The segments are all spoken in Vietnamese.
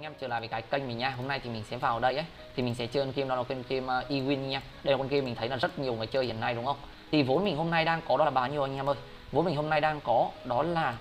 anh em trở lại với cái kênh mình nha. Hôm nay thì mình sẽ vào đây ấy thì mình sẽ chơi con game đó là con game uh, nha. Đây là con game mình thấy là rất nhiều người chơi hiện nay đúng không? Thì vốn mình hôm nay đang có đó là bao nhiêu anh em ơi? Vốn mình hôm nay đang có đó là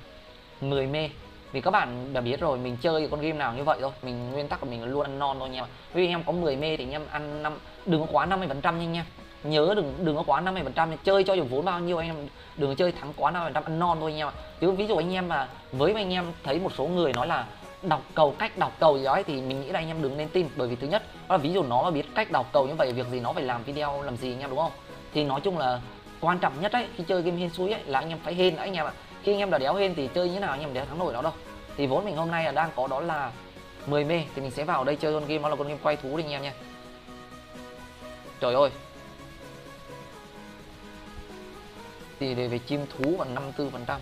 10 mê vì các bạn đã biết rồi mình chơi con game nào như vậy thôi. Mình nguyên tắc của mình là luôn ăn non thôi nha. Vì anh em có 10 mê thì anh em ăn năm đừng có quá 50 phần trăm nha em. Nhớ đừng đừng có quá 50 phần trăm chơi cho dù vốn bao nhiêu anh em đừng chơi thắng quá 50 phần trăm ăn non thôi nha. Chứ ví dụ anh em mà với anh em thấy một số người nói là đọc cầu, cách đọc cầu gì đó thì mình nghĩ là anh em đừng nên tin. Bởi vì thứ nhất, đó là ví dụ nó mà biết cách đọc cầu như vậy, việc gì nó phải làm video làm gì anh em, đúng không? Thì nói chung là quan trọng nhất ấy, khi chơi game hên xui ấy, là anh em phải hên đã anh em ạ. Khi anh em đã đéo hên thì chơi như thế nào anh em đéo thắng nổi nó đâu. Thì vốn mình hôm nay là đang có đó là 10 mê, thì mình sẽ vào đây chơi con game, đó là con game quay thú đi anh em nha. Trời ơi. Thì để về chim thú bằng 54 phần trăm.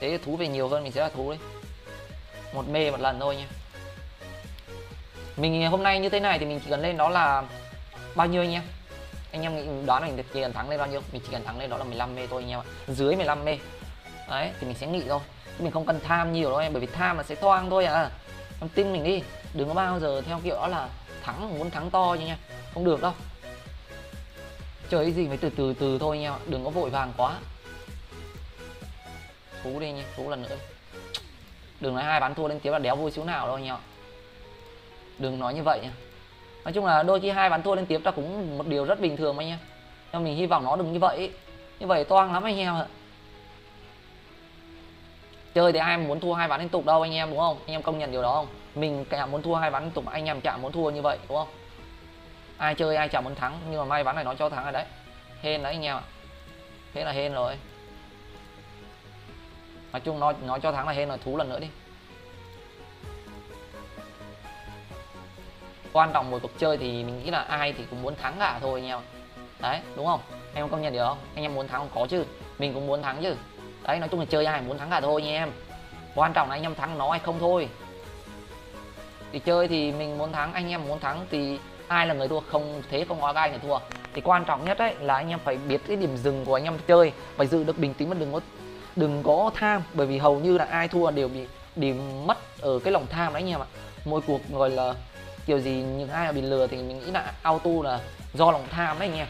Thế thú về nhiều hơn mình sẽ là thú đấy một mê một lần thôi nha mình, hôm nay như thế này thì mình chỉ cần lên đó là bao nhiêu anh em? Anh em nghĩ đoán mình chỉ cần thắng lên bao nhiêu? Mình chỉ cần thắng lên đó là 15 mê thôi anh em ạ. Dưới 15 mê. Đấy, thì mình sẽ nghĩ thôi. Mình không cần tham nhiều đâu em, bởi vì tham là sẽ toang thôi à em tin mình đi. Đừng có bao giờ theo kiểu đó là thắng, muốn thắng to nha không được đâu. Chơi cái gì phải từ từ từ thôi anh em ạ. Đừng có vội vàng quá. Thú đi nha thú lần nữa đừng nói hai bán thua lên tiếp là đéo vui xíu nào đâu anh em ạ. Đừng nói như vậy nha nói chung là đôi khi hai bán thua lên tiếp là cũng một điều rất bình thường anh em. Nhưng mình hy vọng nó đừng như vậy. Như vậy toang lắm anh em ạ. Chơi thì ai muốn thua hai ván liên tục đâu anh em, đúng không? Anh em công nhận điều đó không? Mình cả muốn thua hai ván liên tục, anh em chả muốn thua như vậy, đúng không? Ai chơi ai chả muốn thắng, nhưng mà may ván này nó cho thắng rồi đấy. Hên đấy anh em ạ. Thế là hên rồi nói chung nó nó cho thắng là hên rồi, thú lần nữa đi. Quan trọng một cuộc chơi thì mình nghĩ là ai thì cũng muốn thắng cả thôi anh em đấy, đúng không? Em công nhận điều không anh em muốn thắng không có chứ. Mình cũng muốn thắng chứ. Đấy, nói chung là chơi ai muốn thắng cả thôi anh em. Quan trọng là anh em thắng nó hay không thôi. Thì chơi thì mình muốn thắng, anh em muốn thắng thì ai là người thua? Không, thế không có ai người thua. Thì quan trọng nhất đấy là anh em phải biết cái điểm dừng của anh em chơi. Phải giữ được bình tĩnh mà đừng có đừng có tham, bởi vì hầu như là ai thua đều bị bị mất ở cái lòng tham đấy anh em ạ. Mỗi cuộc gọi là kiểu gì những ai mà bị lừa thì mình nghĩ là auto là do lòng tham đấy anh em.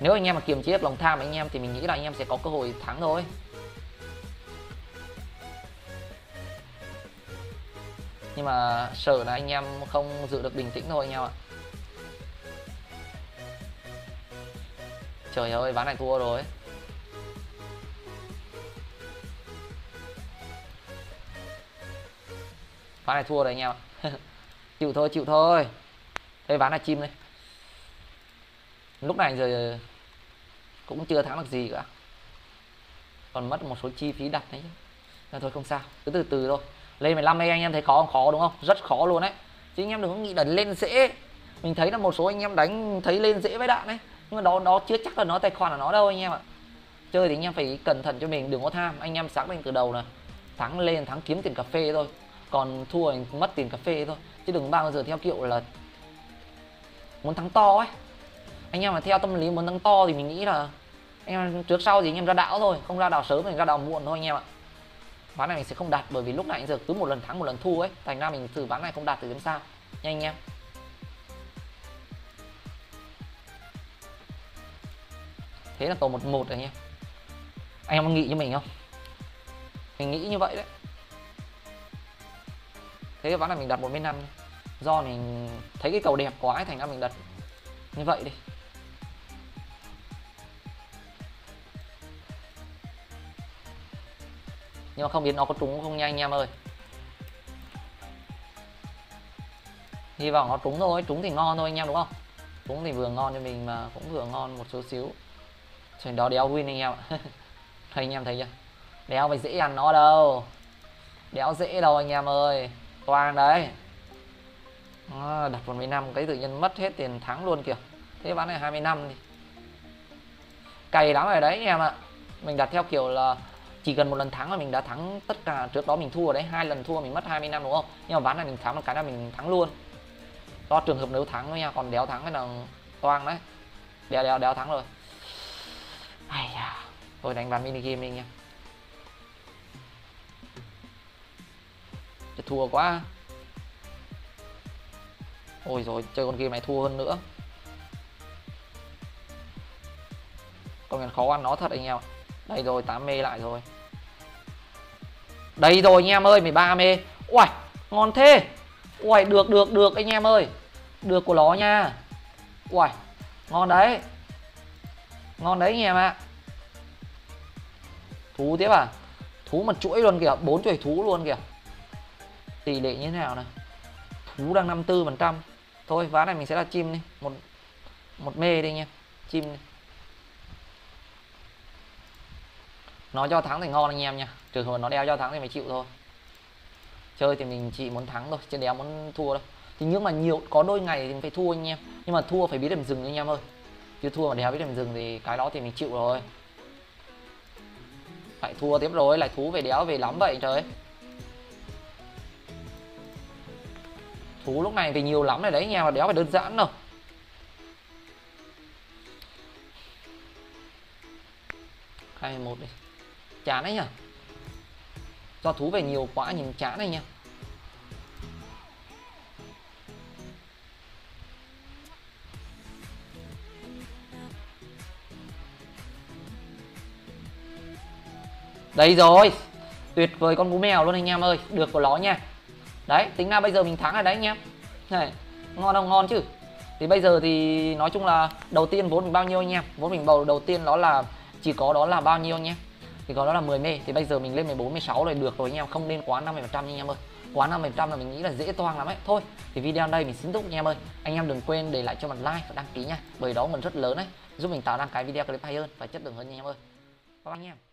Nếu anh em mà kiềm chế được lòng tham anh em thì mình nghĩ là anh em sẽ có cơ hội thắng thôi. Nhưng mà sợ là anh em không giữ được bình tĩnh thôi anh em ạ. Trời ơi, ván này thua rồi. Ván này, thua rồi anh em ạ. Chịu thôi chịu thôi. Đây, ván là chim đây. Lúc này giờ cũng chưa thắng được gì cả. Còn mất một số chi phí đặt đấy chứ. Thôi, không sao. Cứ từ từ thôi. Lên 15 đây, anh em thấy khó không? Khó đúng không? Rất khó luôn đấy. Chứ anh em đừng có nghĩ là lên dễ. Mình thấy là một số anh em đánh, thấy lên dễ với đạn đấy. Nhưng mà đó đó chưa chắc là nó, tài khoản là nó đâu anh em ạ. Chơi thì anh em phải cẩn thận cho mình, đừng có tham. Anh em xác định từ đầu là thắng lên, thắng kiếm tiền cà phê thôi còn thua thì mất tiền cà phê thôi. Chứ đừng bao giờ theo kiểu là muốn thắng to ấy. Anh em mà theo tâm lý muốn thắng to thì mình nghĩ là anh em trước sau thì anh em ra đảo thôi. Không ra đảo sớm thì ra đảo muộn thôi anh em ạ. Ván này mình sẽ không đạt bởi vì lúc này giờ cứ một lần thắng, một lần thua ấy. Thành ra mình thử ván này không đạt thì làm sao? Nha anh em. Thế là tổ một một rồi anh em anh em có nghĩ như mình không? Mình nghĩ như vậy đấy thế ván này mình đặt một bên năm do mình thấy cái cầu đẹp quá ấy, thành ra mình đặt như vậy đi. Nhưng mà không biết nó có trúng không nha anh em ơi. Hy vọng nó trúng thôi trúng thì ngon thôi anh em đúng không? Trúng thì vừa ngon cho mình mà cũng vừa ngon một số xíu. Chuyện đó đéo win anh em ạ. Thấy anh em thấy chưa? Đéo phải dễ ăn nó đâu. Đéo dễ đâu anh em ơi toàn đấy. À, đặt một mươi năm cái tự nhiên mất hết tiền thắng luôn kìa. Thế bán này 25 đi. Cày lắm rồi đấy anh em ạ. Mình đặt theo kiểu là chỉ cần một lần thắng là mình đã thắng tất cả trước đó mình thua đấy. Hai lần thua mình mất 20 năm đúng không? Nhưng mà ván này mình thắng một cái là mình thắng luôn. Do trường hợp nếu thắng thôi nha còn đéo thắng cái là toang đấy. Đéo đéo đéo thắng rồi. Ai da. Tôi đánh ván mini game đi nha. Thua quá. Ôi rồi chơi con game này thua hơn nữa. Công nhận khó ăn nó thật anh em ạ. Đây rồi 8 mê lại rồi. Đây rồi anh em ơi 13 mê. Uầy, ngon thế. Uầy, được được được anh em ơi. Được của nó nha. Uầy, ngon đấy. Ngon đấy anh em ạ. Thú tiếp à? Thú một chuỗi luôn kìa, bốn chuỗi thú luôn kìa tỷ lệ như thế nào này? Thú đang 54 phần trăm. Thôi ván này mình sẽ là chim đi. Một một mê đi nha, chim đi. nó cho thắng thì ngon anh em nha. Trường hợp nó đeo cho thắng thì phải chịu thôi. Chơi thì mình chỉ muốn thắng thôi chứ đéo muốn thua đâu. Thì nhưng mà nhiều có đôi ngày thì mình phải thua anh em. Nhưng mà thua phải biết điểm dừng anh em ơi. Chứ thua mà đéo biết điểm dừng thì cái đó thì mình chịu rồi. Phải thua tiếp rồi lại thú về đéo về lắm vậy trời. Thú lúc này thì nhiều lắm rồi đấy anh em mà đéo phải đơn giản đâu. Hai một đi. Chán đấy nhỉ? Do thú về nhiều quá nhìn chán này nha. Đây rồi. Tuyệt vời con bú mèo luôn anh em ơi. Được của nó nha đấy, tính ra bây giờ mình thắng rồi đấy anh em. Này, ngon không? Ngon chứ? Thì bây giờ thì nói chung là đầu tiên vốn mình bao nhiêu anh em? Vốn mình bầu đầu tiên đó là, chỉ có đó là bao nhiêu anh em? Thì có đó là 10 mê. Thì bây giờ mình lên 14 16 rồi được rồi anh em. Không nên quá 50 phần trăm anh em ơi. Quá 50 trăm là mình nghĩ là dễ toang lắm ấy. Thôi, thì video đây mình xin thúc anh em ơi. Anh em đừng quên để lại cho mình like và đăng ký nha. Bởi đó mình rất lớn đấy giúp mình tạo ra cái video clip hay hơn và chất lượng hơn nha anh em ơi. Các anh em.